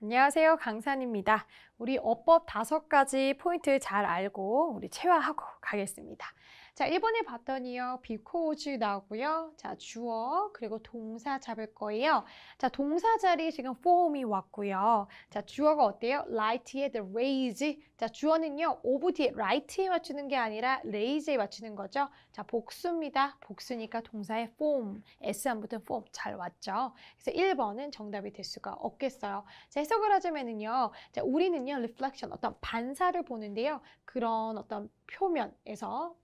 안녕하세요. 강산입니다. 우리 어법 다섯 가지 포인트 잘 알고 우리 체화하고 가겠습니다. 자, 1번에 봤더니요. because 나오고요. 자, 주어 그리고 동사 잡을 거예요. 자, 동사 자리 지금 form이 왔고요. 자, 주어가 어때요? light에 the raise. 자, 주어는요. over 뒤에 right에 맞추는 게 아니라 raise에 맞추는 거죠. 자, 복수입니다. 복수니까 동사의 form, s 안 붙은 form 잘 왔죠. 그래서 1번은 정답이 될 수가 없겠어요. 자, 해석을 하자면은요. 자, 우리는요. reflection 어떤 반사를 보는데요. 그런 어떤 표면에서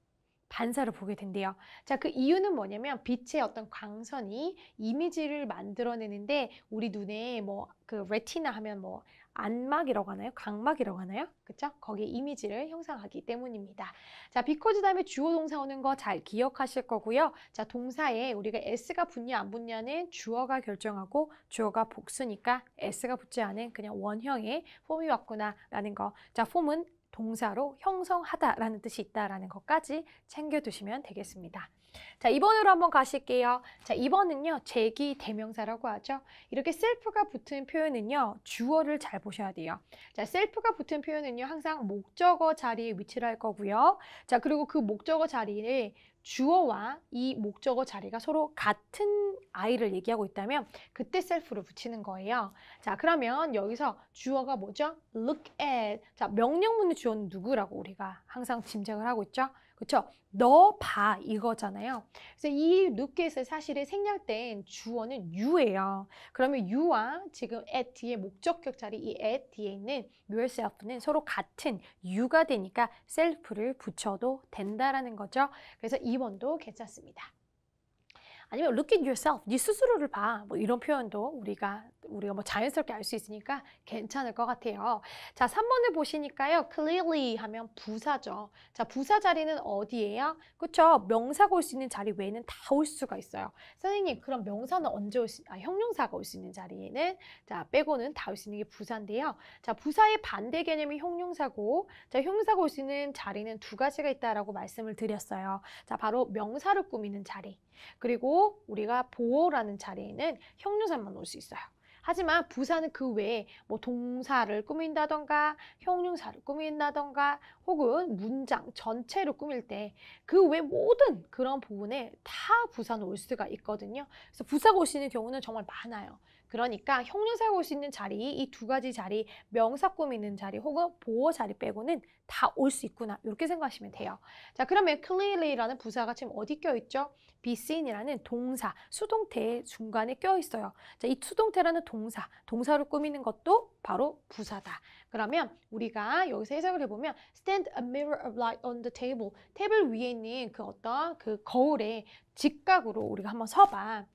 반사를 보게 된대요. 자, 그 이유는 뭐냐면 빛의 어떤 광선이 이미지를 만들어내는데 우리 눈에 뭐 그 레티나 하면 뭐 안막이라고 하나요? 각막이라고 하나요? 그쵸? 거기에 이미지를 형성하기 때문입니다. 자, 비코즈 다음에 주어 동사 오는 거 잘 기억하실 거고요. 자, 동사에 우리가 s가 붙냐 안 붙냐는 주어가 결정하고 주어가 복수니까 s가 붙지 않은 그냥 원형의 폼이 왔구나라는 거. 자, 폼은 동사로 형성하다라는 뜻이 있다라는 것까지 챙겨두시면 되겠습니다. 자, 2번으로 한번 가실게요. 자, 2번은요, 제기 대명사라고 하죠. 이렇게 셀프가 붙은 표현은요, 주어를 잘 보셔야 돼요. 자, 셀프가 붙은 표현은요, 항상 목적어 자리에 위치를 할 거고요. 자, 그리고 그 목적어 자리를 주어와 이 목적어 자리가 서로 같은 아이를 얘기하고 있다면 그때 셀프를 붙이는 거예요. 자, 그러면 여기서 주어가 뭐죠? look at. 자, 명령문의 주어는 누구라고 우리가 항상 짐작을 하고 있죠? 그쵸? 너봐 이거잖아요. 그래서 이 lookat의 사실에 생략된 주어는 you예요. 그러면 you와 지금 at 뒤에 목적격 자리 이 at 뒤에 있는 yourself는 서로 같은 you가 되니까 self를 붙여도 된다라는 거죠. 그래서 2번도 괜찮습니다. 아니면 look at yourself, 네 스스로를 봐. 뭐 이런 표현도 우리가 우리가 뭐 자연스럽게 알 수 있으니까 괜찮을 것 같아요. 자, 3번을 보시니까요. clearly 하면 부사죠. 자, 부사 자리는 어디예요? 그렇죠? 명사가 올 수 있는 자리 외에는 다 올 수가 있어요. 선생님, 그럼 명사는 언제 올 수, 아, 형용사가 올 수 있는 자리에는 자, 빼고는 다 올 수 있는 게 부사인데요. 자, 부사의 반대 개념이 형용사고, 자, 형용사가 올 수 있는 자리는 두 가지가 있다라고 말씀을 드렸어요. 자, 바로 명사를 꾸미는 자리. 그리고 우리가 보호라는 자리에는 형용사만 올 수 있어요. 하지만 부사는 그 외에 뭐 동사를 꾸민다던가 형용사를 꾸민다던가 혹은 문장 전체를 꾸밀 때 그 외 모든 그런 부분에 다 부사는 올 수가 있거든요. 그래서 부사가 올 수 있는 경우는 정말 많아요. 그러니까 형용사가 올 수 있는 자리, 이 두 가지 자리, 명사 꾸미는 자리 혹은 보호 자리 빼고는 다 올 수 있구나. 이렇게 생각하시면 돼요. 자, 그러면 clearly라는 부사가 지금 어디 껴있죠? be seen이라는 동사, 수동태 중간에 껴있어요. 자, 이 수동태라는 동 사, 동사를 꾸미는 것도 바로 부사다. 그러면 우리가 여기서 해석을 해보면 stand a mirror of light on the table. 테이블 위에 있는 그 어떤 그 거울에 직각으로 우리가 한번 서봐.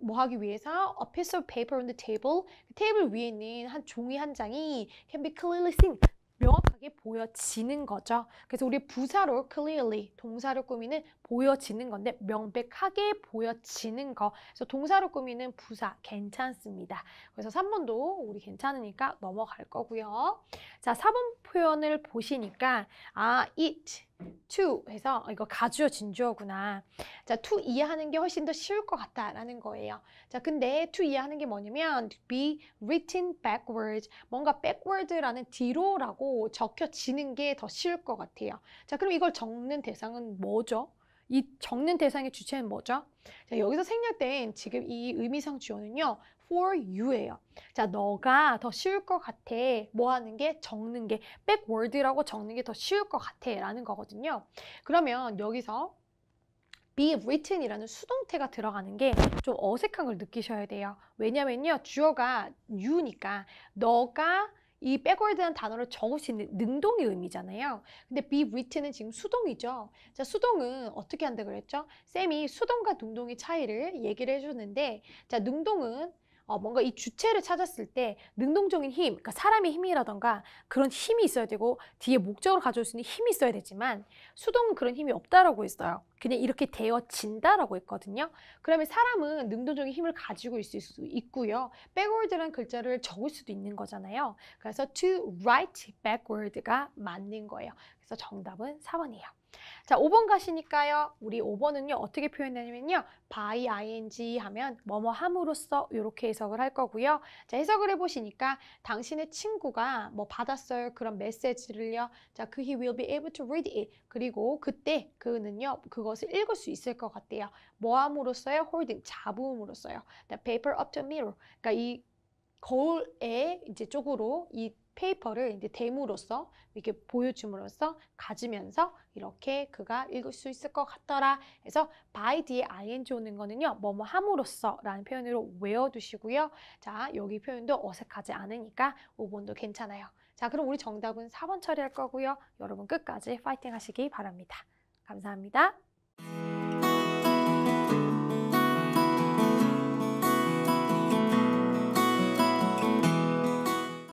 뭐 하기 위해서 a piece of paper on the table 테이블 위에 있는 한 종이 한 장이 can be clearly seen 명확 하게 보여지는 거죠. 그래서 우리 부사로 clearly 동사를 꾸미는 보여지는 건데 명백하게 보여지는 거. 그래서 동사로 꾸미는 부사 괜찮습니다. 그래서 3번도 우리 괜찮으니까 넘어갈 거고요. 자, 4번 표현을 보시니까 아, it to 해서 이거 가주어 진주어구나. 자, to 이해하는 게 훨씬 더 쉬울 것 같다라는 거예요. 자, 근데 to 이해하는 게 뭐냐면 be written backwards. 뭔가 backward라는 뒤로라고 적 혀지는 게 더 쉬울 것 같아요. 자, 그럼 이걸 적는 대상은 뭐죠? 이 적는 대상의 주체는 뭐죠? 자, 여기서 생략된 지금 이 의미상 주어는요. for you예요. 자, 너가 더 쉬울 것 같아. 뭐 하는 게? 적는 게. backward라고 적는 게 더 쉬울 것 같아. 라는 거거든요. 그러면 여기서 be written이라는 수동태가 들어가는 게 좀 어색한 걸 느끼셔야 돼요. 왜냐면요. 주어가 you니까 너가 이 backward라는 단어를 적을 수 있는 능동의 의미잖아요. 근데 be written은 지금 수동이죠. 자, 수동은 어떻게 한다 그랬죠? 쌤이 수동과 능동의 차이를 얘기를 해주는데 자, 능동은 어, 뭔가 이 주체를 찾았을 때 능동적인 힘, 그러니까 사람의 힘이라던가 그런 힘이 있어야 되고 뒤에 목적으로 가져올 수 있는 힘이 있어야 되지만 수동은 그런 힘이 없다라고 했어요. 그냥 이렇게 되어진다라고 했거든요. 그러면 사람은 능동적인 힘을 가지고 있을 수 있고요. backward라는 글자를 적을 수도 있는 거잖아요. 그래서 to write backward가 맞는 거예요. 그래서 정답은 4번이에요. 자, 5번 가시니까요. 우리 5번은요. 어떻게 표현하냐면요. by ing 하면 뭐뭐 함으로써 이렇게 해석을 할 거고요. 자, 해석을 해 보시니까 당신의 친구가 뭐 받았어요. 그런 메시지를요. 자, 그 he will be able to read it. 그리고 그때 그는요. 그것을 읽을 수 있을 것 같대요. 뭐 함으로써요? holding, 잡음으로써요. Paper up to mirror. 그러니까 이 거울에 이제 쪽으로 이 페이퍼를 이제 댐으로써 이렇게 보여줌으로써 가지면서 이렇게 그가 읽을 수 있을 것 같더라. 그래서 by 뒤에 ing 오는 거는요. 뭐뭐 함으로써 라는 표현으로 외워두시고요. 자, 여기 표현도 어색하지 않으니까 5번도 괜찮아요. 자, 그럼 우리 정답은 4번 처리할 거고요. 여러분 끝까지 파이팅 하시기 바랍니다. 감사합니다.